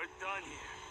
We're done here.